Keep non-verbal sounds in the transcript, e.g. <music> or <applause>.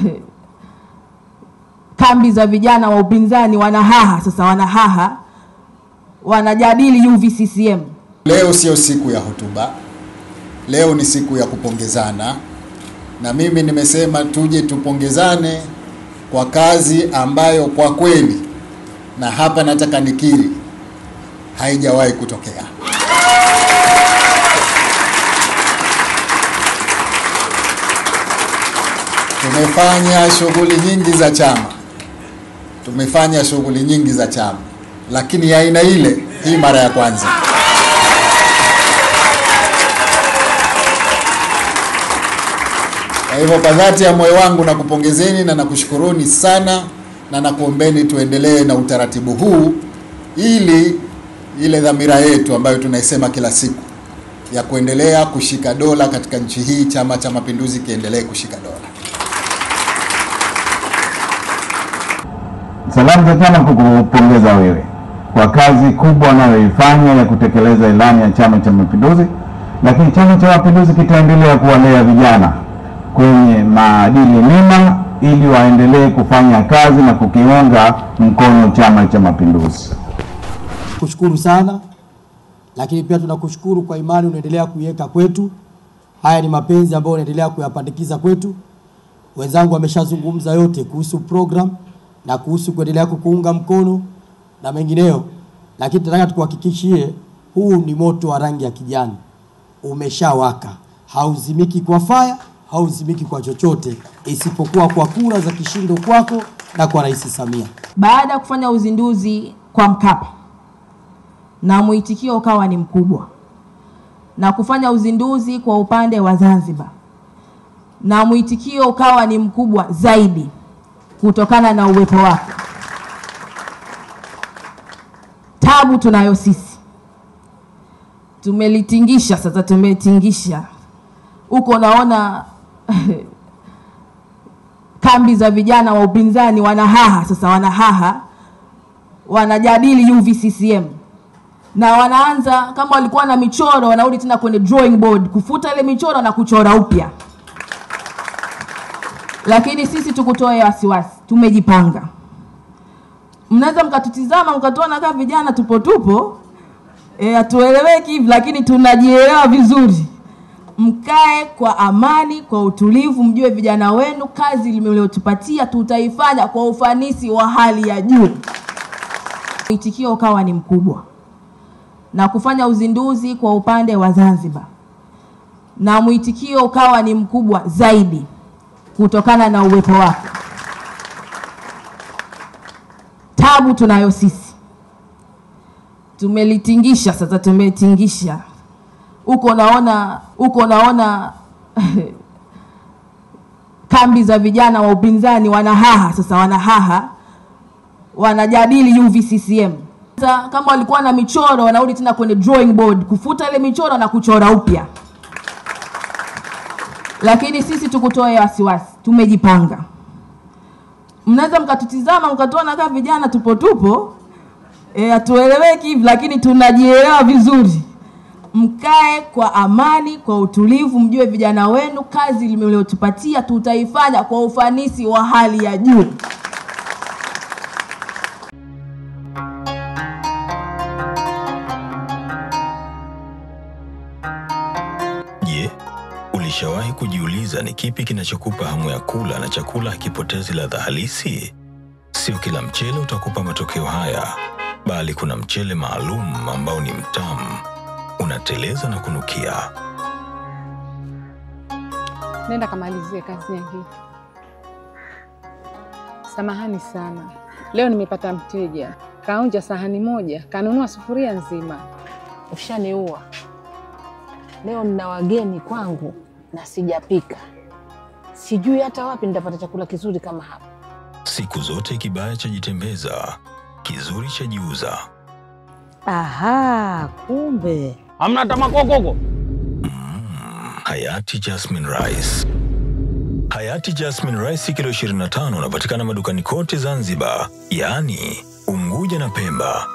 <laughs> kambi za vijana wa upinzani wanahaha sasa, wanahaha wanajadili UVCCM. Leo sio siku ya hotuba, leo ni siku ya kupongezana, na mimi nimesema tuje tupongezane kwa kazi ambayo kwa kweli, na hapa nataka nikiri, haijawahi kutokea. Tumefanya shughuli nyingi za chama, tumefanya shughuli nyingi za chama, lakini ya aina ile hii mara ya kwanza. Kwa hivyo kwa dhati ya moyo wangu nakupongezeni na nakushukuruni sana na nakuombeni tuendelee na utaratibu huu ili ile dhamira yetu ambayo tunaisema kila siku ya kuendelea kushika dola katika nchi hii, Chama cha Mapinduzi kiendelee kushika dola. Salamu za chama kukupongeza wewe kwa kazi kubwa unayoifanya ya kutekeleza ilani ya Chama cha Mapinduzi, lakini Chama cha Mapinduzi kitaendelea kuwalea vijana kwenye maadili mema ili waendelee kufanya kazi na kukiunga mkono Chama cha Mapinduzi. Kushukuru sana, lakini pia tunakushukuru kwa imani unaendelea kuiweka kwetu. Haya ni mapenzi ambayo unaendelea kuyapandikiza kwetu. Wenzangu wameshazungumza yote kuhusu program na kuhusu kuendelea kukuunga mkono na mengineo lakini tunataka tukuhakikishie huu ni moto wa rangi ya kijani, umeshawaka, hauzimiki kwa faya, hauzimiki kwa chochote isipokuwa kwa kura za kishindo kwako na kwa Rais Samia. Baada ya kufanya uzinduzi kwa Mkapa na mwitikio ukawa ni mkubwa, na kufanya uzinduzi kwa upande wa Zanzibar na mwitikio ukawa ni mkubwa zaidi kutokana na uwepo wako. Tabu tunayo sisi, tumelitingisha sasa, tumetingisha huko. Naona <laughs> kambi za vijana wa upinzani wanahaha sasa, wanahaha wanajadili UVCCM na wanaanza kama walikuwa na michoro, wanarudi tena kwenye drawing board kufuta ile michoro na kuchora upya lakini sisi tukutoe wasiwasi, tumejipanga. Mnaweza mkatutizama mkatuona kama vijana tupo tupo, e, hatueleweki hivi, lakini tunajielewa vizuri. Mkae kwa amani, kwa utulivu, mjue vijana wenu kazi mliotupatia tutaifanya kwa ufanisi wa hali ya juu. Mwitikio ukawa ni mkubwa, na kufanya uzinduzi kwa upande wa Zanzibar na mwitikio ukawa ni mkubwa zaidi kutokana na uwepo wake Tabu tunayo sisi, tumelitingisha sasa, tumetingisha huko. Naona huko naona <laughs> kambi za vijana wa upinzani wanahaha sasa, wanahaha wanajadili UVCCM. Sasa kama walikuwa na michoro, wanarudi tena kwenye drawing board kufuta ile michoro na kuchora upya lakini sisi tukutoe wasiwasi, tumejipanga. Mnaweza mkatutizama mkatuona kama vijana tupo tupo, e, hatueleweki hivi, lakini tunajielewa vizuri. Mkae kwa amani, kwa utulivu, mjue vijana wenu kazi mliotupatia tutaifanya kwa ufanisi wa hali ya juu. Ulishawahi kujiuliza ni kipi kinachokupa hamu ya kula na chakula hakipotezi ladha halisi? Sio kila mchele utakupa matokeo haya, bali kuna mchele maalum ambao ni mtamu, unateleza na kunukia. Nenda kamalizie kazi yangu. Samahani sana, leo nimepata mteja kaonja sahani moja kanunua sufuria nzima. Ushaniua. Leo nina wageni kwangu na sijapika, sijui hata wapi nitapata chakula kizuri kama hapa. Siku zote kibaya chajitembeza, kizuri chajiuza. Aha, kumbe Hamna hata makokoko. Hayati Jasmine Rice. Hayati Jasmine Rice kilo 25 unapatikana madukani kote Zanzibar, yaani Unguja na Pemba.